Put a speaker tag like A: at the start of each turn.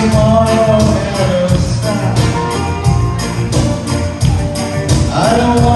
A: tomorrow never stop I don't